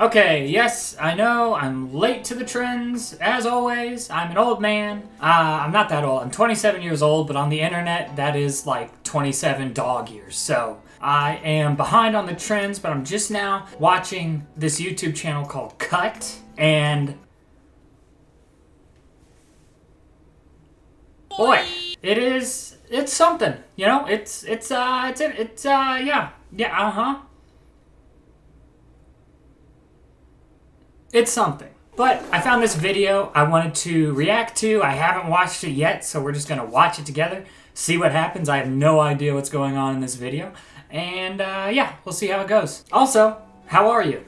Okay, yes, I know, I'm late to the trends, as always. I'm an old man. Uh, I'm not that old, I'm 27 years old, but on the internet, that is like 27 dog years. So I am behind on the trends, but I'm just now watching this YouTube channel called Cut, and boy, it is, it's something, you know, it's, it's, uh, it's, it's, uh, yeah, yeah, uh-huh. It's something. But I found this video I wanted to react to. I haven't watched it yet, so we're just gonna watch it together, see what happens. I have no idea what's going on in this video. And uh, yeah, we'll see how it goes. Also, how are you?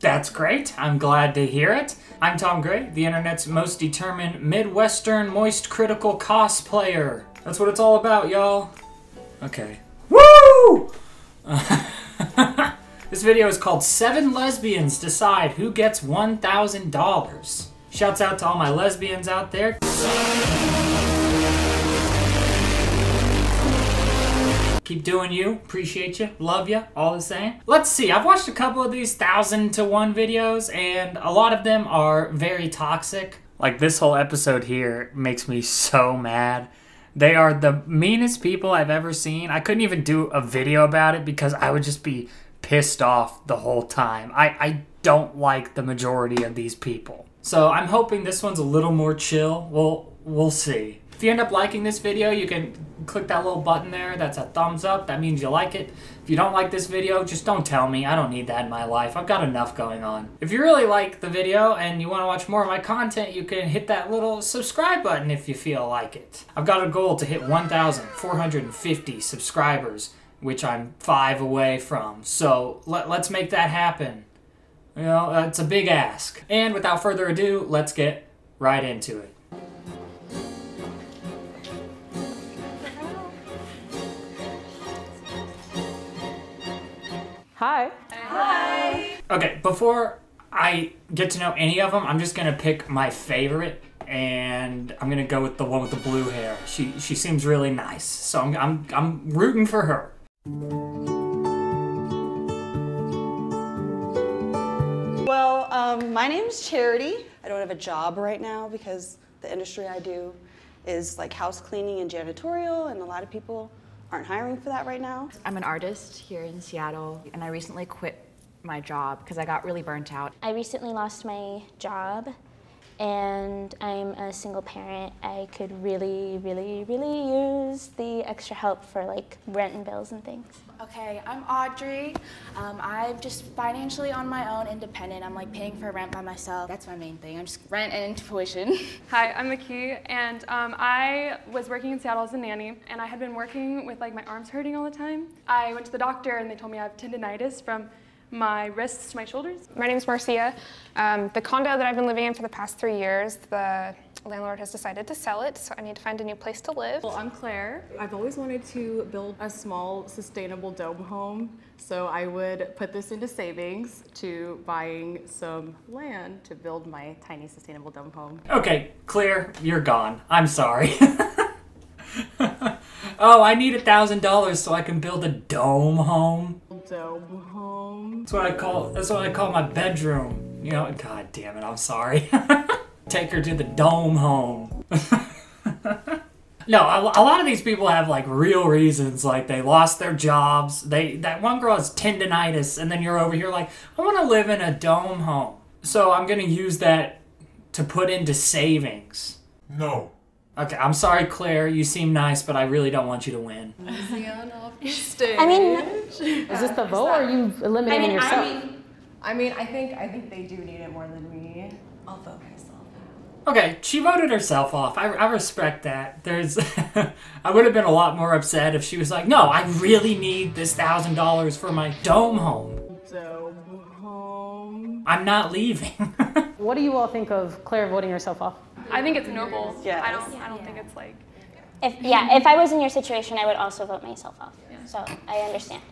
That's great. I'm glad to hear it. I'm Thom Gray, the internet's most determined Midwestern moist critical cosplayer. That's what it's all about, y'all. Okay. Woo! This video is called Seven Lesbians Decide Who Gets $1,000. Shouts out to all my lesbians out there. Keep doing you. Appreciate you. Love you. All the same. Let's see. I've watched a couple of these thousand to one videos, and a lot of them are very toxic. Like this whole episode here makes me so mad. They are the meanest people I've ever seen. I couldn't even do a video about it because I would just be pissed off the whole time. I, I don't like the majority of these people. So I'm hoping this one's a little more chill. We'll, we'll see. If you end up liking this video, you can click that little button there. That's a thumbs up. That means you like it. If you don't like this video, just don't tell me. I don't need that in my life. I've got enough going on. If you really like the video and you want to watch more of my content, you can hit that little subscribe button if you feel like it. I've got a goal to hit 1,450 subscribers which I'm five away from. So let, us make that happen. You know, it's a big ask. And without further ado, let's get right into it. Hi. Hi. Okay, before I get to know any of them, I'm just gonna pick my favorite and I'm gonna go with the one with the blue hair. She she seems really nice, so I'm I'm I'm rooting for her. Well, um, my name's Charity. I don't have a job right now because the industry I do is like house cleaning and janitorial, and a lot of people aren't hiring for that right now. I'm an artist here in Seattle, and I recently quit my job because I got really burnt out. I recently lost my job and I'm a single parent, I could really, really, really use the extra help for like rent and bills and things. Okay, I'm Audrey. Um, I'm just financially on my own, independent. I'm like paying for rent by myself. That's my main thing. I'm just rent and tuition. Hi, I'm Maki, and um, I was working in Seattle as a nanny, and I had been working with like my arms hurting all the time. I went to the doctor, and they told me I have tendonitis from my wrists to my shoulders. My name is Marcia. Um, the condo that I've been living in for the past three years, the landlord has decided to sell it, so I need to find a new place to live. Well, I'm Claire. I've always wanted to build a small, sustainable dome home, so I would put this into savings to buying some land to build my tiny, sustainable dome home. Okay, Claire, you're gone. I'm sorry. oh, I need a thousand dollars so I can build a dome home. Dome home. That's what I call. That's what I call my bedroom. You know. God damn it. I'm sorry. Take her to the dome home. no, a, a, lot of these people have like real reasons. Like they lost their jobs. They that one girl has tendonitis, and then you're over here like, I want to live in a dome home. So I'm gonna use that to put into savings. No. Okay, I'm sorry, Claire. You seem nice, but I really don't want you to win. I mean, is this the vote, or are you eliminating I mean, yourself? I mean, I mean, I think I think they do need it more than me. I'll vote myself. Okay, she voted herself off. I, I respect that. There's, I would have been a lot more upset if she was like, "No, I really need this thousand dollars for my dome home." Dome home. I'm not leaving. what do you all think of Claire voting herself off? I think it's noble. Yeah. I don't. I don't yeah. think it's like. If yeah, if I was in your situation, I would also vote myself off. Yeah. So I understand.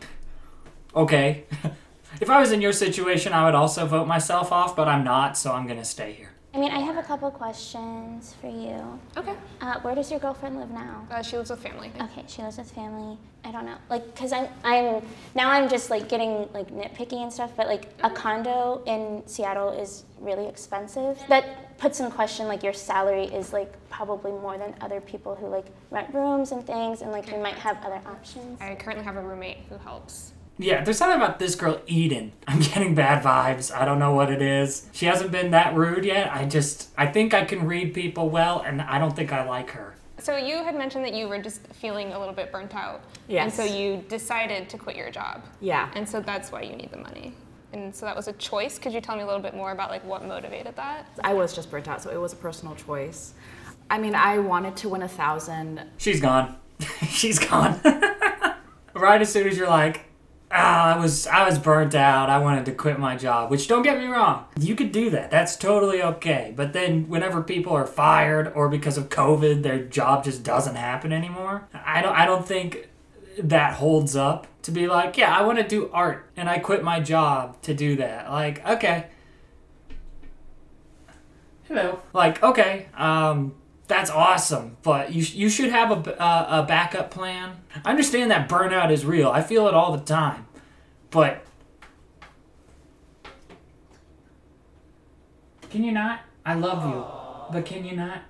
Okay. if I was in your situation, I would also vote myself off, but I'm not, so I'm gonna stay here. I mean, I have a couple questions for you. Okay. Uh, where does your girlfriend live now? Uh, she lives with family. Okay, she lives with family. I don't know, like, cause I'm, I'm now I'm just like getting like nitpicky and stuff. But like a condo in Seattle is really expensive. That puts in question like your salary is like probably more than other people who like rent rooms and things, and like you might have other options. I currently have a roommate who helps. Yeah, there's something about this girl, Eden. I'm getting bad vibes. I don't know what it is. She hasn't been that rude yet. I just, I think I can read people well, and I don't think I like her. So you had mentioned that you were just feeling a little bit burnt out. Yes. And so you decided to quit your job. Yeah. And so that's why you need the money. And so that was a choice. Could you tell me a little bit more about like what motivated that? I was just burnt out, so it was a personal choice. I mean, I wanted to win a thousand. She's gone. She's gone. right as soon as you're like, ah, I was I was burnt out. I wanted to quit my job. Which don't get me wrong, you could do that. That's totally okay. But then whenever people are fired or because of COVID, their job just doesn't happen anymore. I don't I don't think that holds up to be like, yeah, I want to do art and I quit my job to do that. Like, okay. Hello. Like, okay, um, that's awesome, but you, you should have a, a backup plan. I understand that burnout is real. I feel it all the time. But can you not? I love you, but can you not?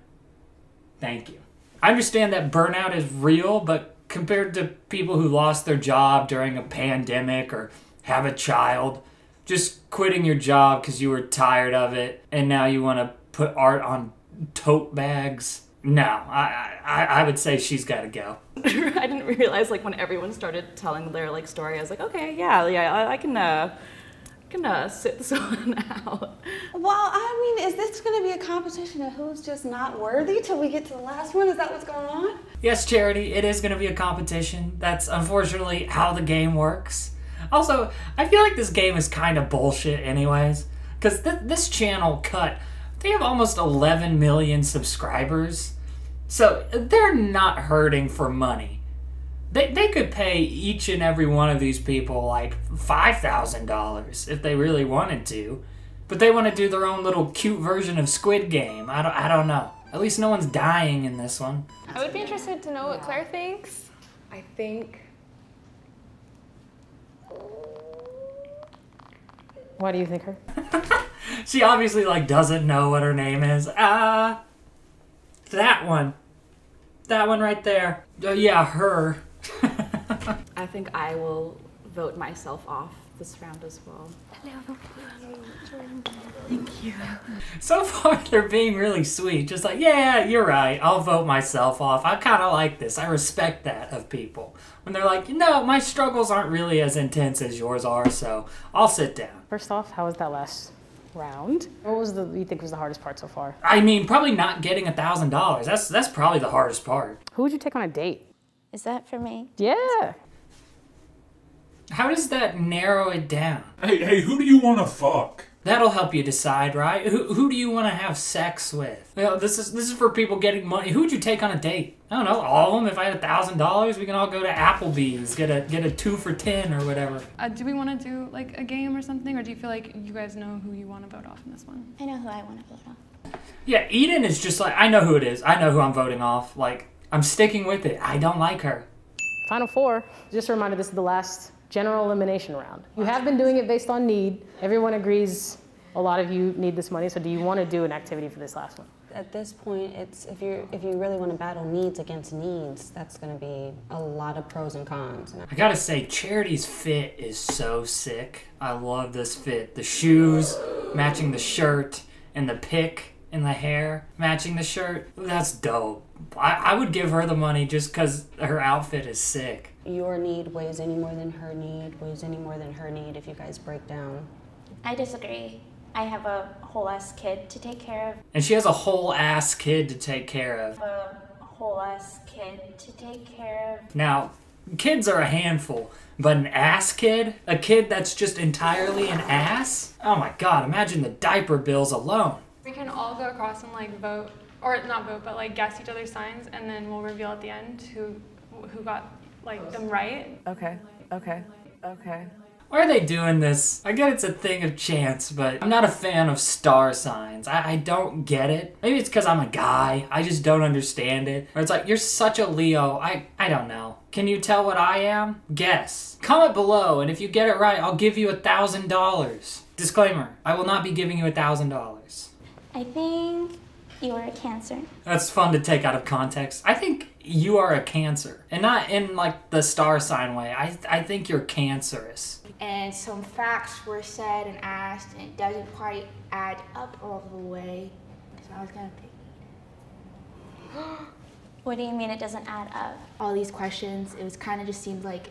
Thank you. I understand that burnout is real, but compared to people who lost their job during a pandemic or have a child, just quitting your job because you were tired of it and now you want to put art on tote bags. No, I, I, I would say she's got to go. I didn't realize like when everyone started telling their like story, I was like, okay, yeah, yeah, I, I can, uh, I can uh, sit this one out. Well, I mean, is this going to be a competition of who's just not worthy till we get to the last one? Is that what's going on? Yes, Charity, it is going to be a competition. That's unfortunately how the game works. Also, I feel like this game is kind of bullshit, anyways. Because th- this channel cut, they have almost 11 million subscribers. So they're not hurting for money. They, they could pay each and every one of these people like $5,000 if they really wanted to. But they want to do their own little cute version of Squid Game. I don't, I don't know. At least no one's dying in this one. I would be interested to know what Claire thinks. I think. Why do you think her? She obviously like doesn't know what her name is. Ah, that one, that one right there. Uh, yeah, her. I think I will vote myself off this round as well. So far, they're being really sweet. Just like, yeah, you're right. I'll vote myself off. I kind of like this. I respect that of people when they're like, no, my struggles aren't really as intense as yours are. So I'll sit down. First off, how was that last round? What was the you think was the hardest part so far? I mean, probably not getting a thousand dollars. That's that's probably the hardest part. Who would you take on a date? Is that for me? Yeah. How does that narrow it down? Hey, hey, who do you want to fuck? That'll help you decide, right? Who, who do you want to have sex with? You know, this is this is for people getting money. Who would you take on a date? I don't know, all of them. If I had a thousand dollars, we can all go to Applebee's, get a get a two for ten or whatever. Uh, do we want to do like a game or something, or do you feel like you guys know who you want to vote off in this one? I know who I want to vote off. Yeah, Eden is just like I know who it is. I know who I'm voting off. Like I'm sticking with it. I don't like her. Final four. Just a reminder, this is the last general elimination round. You have been doing it based on need. Everyone agrees a lot of you need this money, so do you want to do an activity for this last one? At this point, it's if you if you really want to battle needs against needs, that's going to be a lot of pros and cons. I gotta say, Charity's fit is so sick. I love this fit. The shoes matching the shirt, and the pick in the hair matching the shirt. That's dope. I, I would give her the money just because her outfit is sick. Your need weighs any more than her need, weighs any more than her need if you guys break down. I disagree. I have a whole ass kid to take care of. And she has a whole ass kid to take care of. A whole ass kid to take care of. Now, kids are a handful, but an ass kid? A kid that's just entirely an ass? Oh my god, imagine the diaper bills alone. We can all go across and like vote, or not vote, but like guess each other's signs, and then we'll reveal at the end who who got like them right. Okay, okay, okay. Why are they doing this? I get it's a thing of chance, but I'm not a fan of star signs. I, I don't get it. Maybe it's because I'm a guy. I just don't understand it. Or it's like, you're such a Leo. I, I don't know. Can you tell what I am? Guess. Comment below, and if you get it right, I'll give you a thousand dollars. Disclaimer, I will not be giving you a thousand dollars. I think you are a Cancer. That's fun to take out of context. I think you are a Cancer, and not in like the star sign way. I, I think you're cancerous. And some facts were said and asked, and it doesn't quite add up all the way. So I was gonna pick What do you mean it doesn't add up? all these questions. It was kind of just seemed like,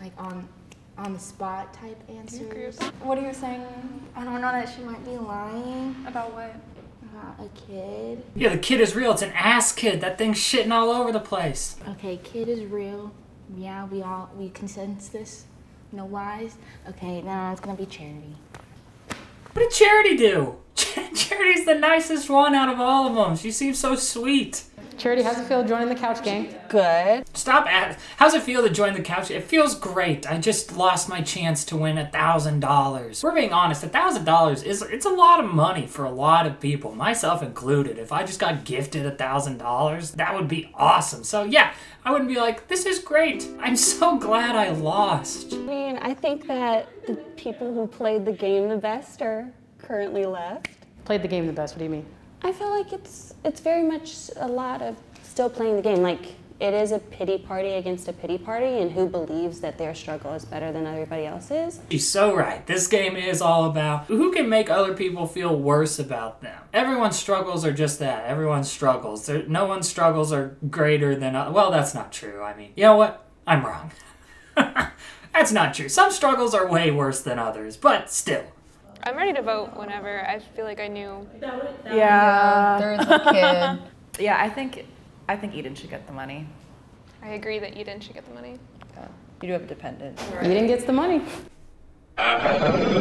like on, on the spot type answers. What are you saying I don't know that she might be lying about what? About a kid. Yeah, the kid is real. It's an ass kid. That thing's shitting all over the place. Okay, kid is real. Yeah, we all we consensus this. No lies. Okay, now it's gonna be charity. What did Charity do? Charity's the nicest one out of all of them. She seems so sweet. Charity, how's it feel joining the couch gang? Good. Stop at. How's it feel to join the couch? It feels great. I just lost my chance to win a thousand dollars. We're being honest. A thousand dollars is it's a lot of money for a lot of people, myself included. If I just got gifted a thousand dollars, that would be awesome. So yeah, I wouldn't be like, this is great. I'm so glad I lost. I mean, I think that the people who played the game the best are currently left. Played the game the best. What do you mean? I feel like it's it's very much a lot of still playing the game. Like it is a pity party against a pity party, and who believes that their struggle is better than everybody else's? She's so right. This game is all about who can make other people feel worse about them. Everyone's struggles are just that. Everyone's struggles. No one's struggles are greater than. Well, that's not true. I mean, you know what? I'm wrong. that's not true. Some struggles are way worse than others, but still. I'm ready to vote whenever I feel like I knew. Yeah. There's a kid. Yeah, I think I think Eden should get the money. I agree that Eden should get the money. Yeah. You do have a dependent. Eden gets the money. I,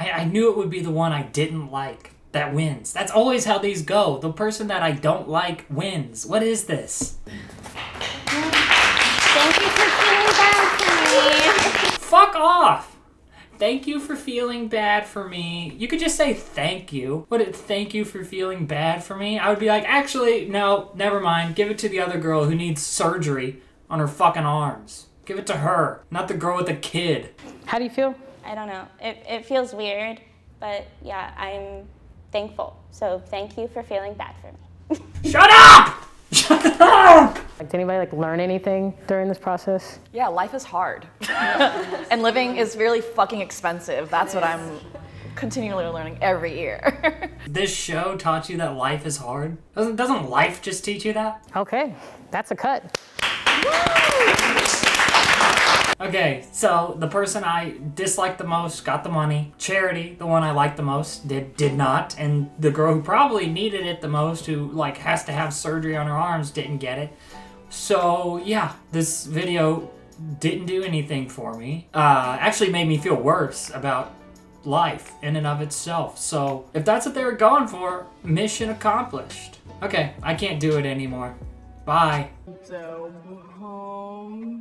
I knew it would be the one I didn't like that wins. That's always how these go. The person that I don't like wins. What is this? Thank you for feeling bad for me. Fuck off! Thank you for feeling bad for me. You could just say thank you. Would it thank you for feeling bad for me? I would be like, actually, no, never mind. Give it to the other girl who needs surgery on her fucking arms. Give it to her, not the girl with the kid. How do you feel? I don't know. It, it feels weird, but yeah, I'm thankful. So thank you for feeling bad for me. Shut up! Shut up! Like, did anybody like learn anything during this process? Yeah, life is hard. and living is really fucking expensive. That's what I'm continually learning every year. This show taught you that life is hard? Doesn't, doesn't life just teach you that? Okay, that's a cut. Okay, so the person I disliked the most got the money. Charity, the one I liked the most, did did not, and the girl who probably needed it the most, who like has to have surgery on her arms, didn't get it. So yeah, this video didn't do anything for me. Uh, actually made me feel worse about life in and of itself. So if that's what they were going for, mission accomplished. Okay, I can't do it anymore. Bye. So home.